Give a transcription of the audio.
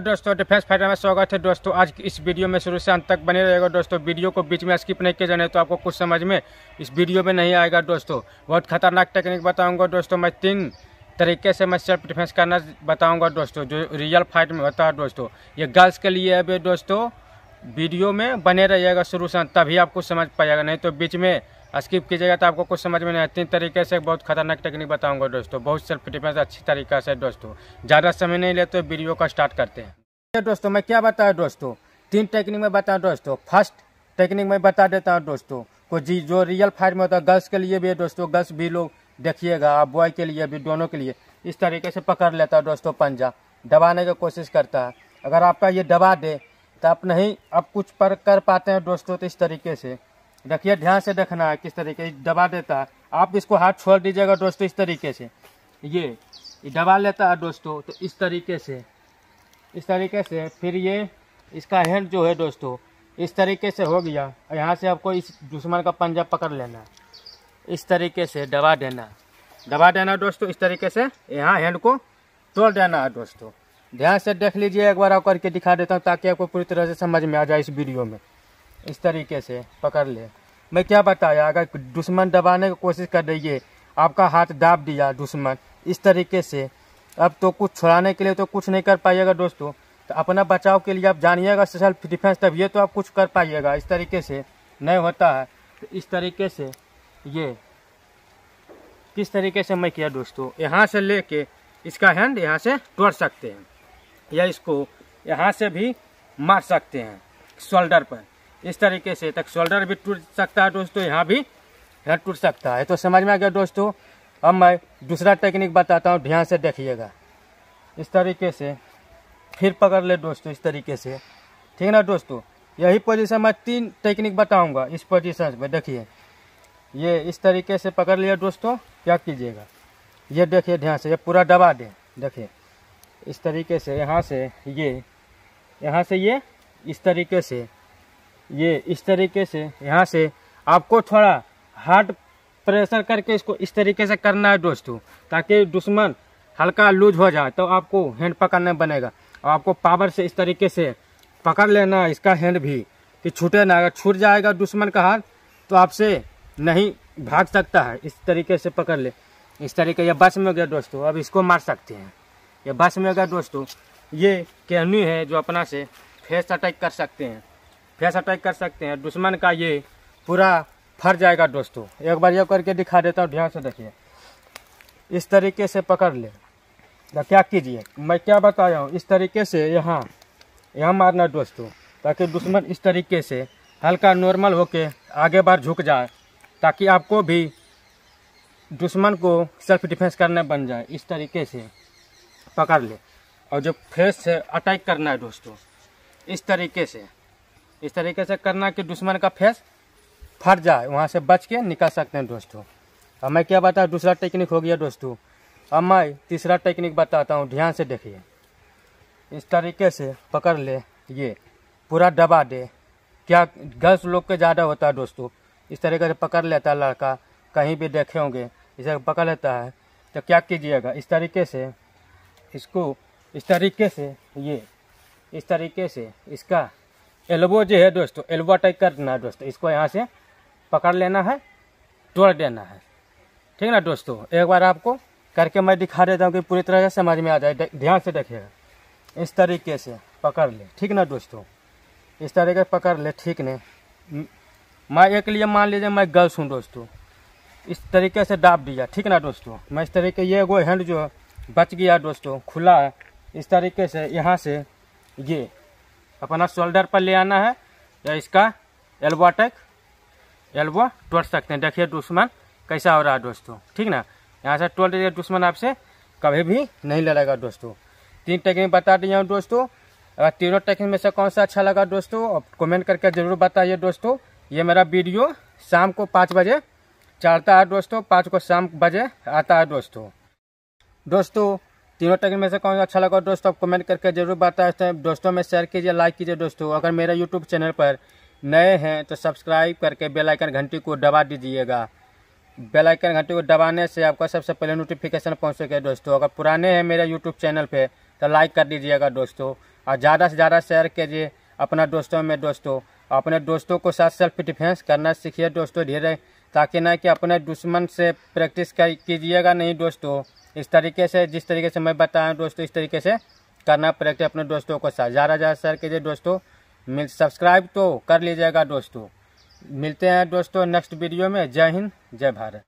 दोस्तों defence fighter में स्वागत है। दोस्तों, आज की इस वीडियो में शुरू से अंत तक बने रहेगा दोस्तों, वीडियो को बीच में स्किप नहीं किया जाने तो आपको कुछ समझ में इस वीडियो में नहीं आएगा। दोस्तों, बहुत खतरनाक टेक्निक बताऊँगा। दोस्तों, मैं तीन तरीके से मैं सेल्फ डिफेंस करना बताऊँगा। दोस्तों, जो रियल फाइट में होता है, दोस्तों, ये गर्ल्स के लिए अभी दोस्तों वीडियो में बने रहिएगा। शुरू से तभी आपको समझ पाएगा, नहीं तो बीच में स्किप कीजिएगा तो आपको कुछ समझ में नहीं आए तीन तरीके से बहुत खतरनाक टेक्निक बताऊँगा दोस्तों। बहुत सेल्फ डिफेंस अच्छी तरीका से दोस्तों। ज़्यादा समय नहीं लेते तो वीडियो का स्टार्ट करते हैं। दोस्तों, मैं क्या बताया दोस्तों? तीन टेक्निक में बताऊँ दोस्तों। फ़र्स्ट टेक्निक में बता देता हूँ दोस्तों। को जी जो रियल फाइट में होता है गर्ल्स के लिए भी है दोस्तों। गर्ल्स भी लोग देखिएगा, आप बॉय के लिए भी, दोनों के लिए। इस तरीके से पकड़ लेता है दोस्तों पंजा। दबाने की कोशिश करता है। अगर आपका ये दबा दे तो आप नहीं, आप कुछ पर कर पाते हैं दोस्तों तो इस तरीके से। देखिए, ध्यान से देखना है किस तरीके दबा देता। है आप इसको हाथ छोड़ दीजिएगा दोस्तों, इस तरीके से। ये दबा लेता है दोस्तों तो इस तरीके से, इस तरीके से फिर ये, इसका हैंड जो है दोस्तों, इस तरीके से हो गया। यहाँ से आपको इस दुश्मन का पंजा पकड़ लेना। इस तरीके से दबा देना। दबा देना दोस्तों, इस तरीके से यहाँ हैंड को तोड़ देना है दोस्तों। ध्यान से देख लीजिए, एक बार आप करके दिखा देता हूँ, ताकि आपको पूरी तरह से समझ में आ जाए इस वीडियो में। इस तरीके से पकड़ ले। मैं क्या बताया, अगर दुश्मन दबाने की कोशिश कर रही है, आपका हाथ दाब दिया दुश्मन, इस तरीके से। अब तो कुछ छुड़ाने के लिए तो कुछ नहीं कर पाइएगा दोस्तों। तो अपना बचाव के लिए आप जानिएगा सेल्फ डिफेंस तभी तो आप कुछ कर पाइएगा, इस तरीके से नहीं होता है। तो इस तरीके से ये, किस तरीके से मैं किया दोस्तों, यहाँ से लेके इसका हैंड यहाँ से तोड़ सकते हैं, या इसको यहाँ से भी मार सकते हैं शोल्डर पर। इस तरीके से, तक शोल्डर भी टूट सकता है दोस्तों, यहाँ भी हेड टूट सकता है। तो समझ में आ गया दोस्तों? अब मैं दूसरा टेक्निक बताता हूँ, ध्यान से देखिएगा। इस तरीके से, फिर पकड़ ले दोस्तों, इस तरीके से। ठीक है ना दोस्तों? यही पोजीशन मैं तीन टेक्निक बताऊँगा, इस पोजीशन में। देखिए, ये इस तरीके से पकड़ लिया दोस्तों, क्या कीजिएगा? ये देखिए, ध्यान से, ये पूरा दबा दे। देखिए, इस तरीके से यहाँ से, ये, यहाँ से ये, इस तरीके से। ये इस तरीके से, यहाँ से आपको थोड़ा हार्ड प्रेशर करके इसको इस तरीके से करना है दोस्तों, ताकि दुश्मन हल्का लूज हो जाए तो आपको हैंड पकड़ना बनेगा। और आपको पावर से इस तरीके से पकड़ लेना इसका हैंड भी, कि छूटे ना, अगर छूट जाएगा दुश्मन का हाथ तो आपसे नहीं भाग सकता है, इस तरीके से पकड़ ले। इस तरीके, ये बस में गया दोस्तों, अब इसको मार सकते हैं। ये बस में गया दोस्तों, ये कहनी है जो अपना से फेस अटैक कर सकते हैं। फेस अटैक कर सकते हैं। दुश्मन का ये पूरा फर जाएगा दोस्तों। एक बार ये करके दिखा देता हूँ, ध्यान से देखिए। इस तरीके से पकड़ ले। तो क्या कीजिए? मैं क्या बताया हूँ? इस तरीके से यहाँ यहाँ मारना दोस्तों, ताकि दुश्मन इस तरीके से हल्का नॉर्मल होके आगे बार झुक जाए, ताकि आपको भी दुश्मन को सेल्फ डिफेंस करने बन जाए। इस तरीके से पकड़ ले। और जो फेस से अटैक करना है दोस्तों, इस तरीके से। इस तरीके से करना कि दुश्मन का फेस फट जाए, वहाँ से बच के निकल सकते हैं दोस्तों। अब मैं क्या बताऊँ, दूसरा टेक्निक हो गया दोस्तों। अब मैं तीसरा टेक्निक बताता हूँ, ध्यान से देखिए। इस तरीके से पकड़ ले, ये पूरा दबा दे। क्या गर्ल्स लोग के ज़्यादा होता है दोस्तों? इस तरीके से पकड़ लेता है लड़का। कहीं भी देखे होंगे, इसे पकड़ लेता है। तो क्या कीजिएगा, इस तरीके से इसको, इस तरीके से, ये, इस तरीके से इसका एल्बो जो है दोस्तों एल्बो अटैक करना है दोस्तों, इसको यहाँ से पकड़ लेना है, तोड़ देना है। ठीक ना दोस्तों? एक बार आपको करके मैं दिखा देता हूँ कि पूरी तरह से समझ में आ जाए, ध्यान से देखिएगा। इस तरीके से पकड़ ले। ठीक ना दोस्तों? इस तरीके से पकड़ ले, ठीक नहीं? मैं एक लिए मान लीजिए मैं गर्ल्स हूँ दोस्तों। इस तरीके से दाब दिया। ठीक ना दोस्तों? मैं इस तरीके ये वो हैंड जो बच गया दोस्तों, खुला है, इस तरीके से यहाँ से ये अपना शोल्डर पर ले आना है। या इसका एल्बो अटैक, एल्बो तोड़ सकते हैं। देखिए दुश्मन कैसा हो रहा है दोस्तों, ठीक ना? यहाँ से तोड़ दीजिए दुश्मन आपसे, कभी भी नहीं लड़ेगा दोस्तों। तीन टेक्निक बता दिया हूँ दोस्तों। अगर तीनों टेक्निक में से कौन सा अच्छा लगा दोस्तों कमेंट करके ज़रूर बताइए दोस्तों। ये मेरा वीडियो शाम को पाँच बजे चलता है दोस्तों, पाँच को शाम बजे आता है दोस्तों। दोस्तों तीनों टेक्निक में से कौन सा अच्छा लगा दोस्तों, आप कमेंट करके ज़रूर बताए। दोस्तों में शेयर कीजिए लाइक कीजिए दोस्तों। अगर मेरे यूट्यूब चैनल पर नए हैं तो सब्सक्राइब करके बेल आइकन घंटी को दबा दीजिएगा। बेल आइकन घंटी को दबाने से आपका सबसे पहले नोटिफिकेशन पहुँच सके दोस्तों। अगर पुराने हैं मेरे यूट्यूब चैनल पर तो लाइक कर दीजिएगा दोस्तों। और ज़्यादा से ज़्यादा शेयर कीजिए अपना दोस्तों में दोस्तों। अपने दोस्तों को साथ सेल्फ डिफेंस करना सीखिए दोस्तों धीरे, ताकि ना कि अपने दुश्मन से प्रैक्टिस कीजिएगा नहीं दोस्तों। इस तरीके से, जिस तरीके से मैं बताया दोस्तों, इस तरीके से करना प्रैक्टिस अपने दोस्तों को साथ ज़्यादा ज़्यादा शेयर कीजिए दोस्तों, मिल, सब्सक्राइब तो कर लीजिएगा दोस्तों। मिलते हैं दोस्तों नेक्स्ट वीडियो में। जय हिंद, जय भारत।